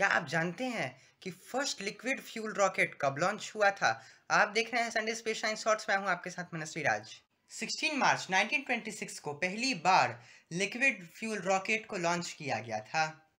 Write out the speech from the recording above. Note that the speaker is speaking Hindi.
क्या आप जानते हैं कि फ़र्स्ट लिक्विड फ्यूल रॉकेट कब लॉन्च हुआ था? आप देख रहे हैं संडे स्पेस साइंस शॉर्ट्स में हूँ आपके साथ मनस्वी राज। 16 मार्च 1926 को पहली बार लिक्विड फ्यूल रॉकेट को लॉन्च किया गया था।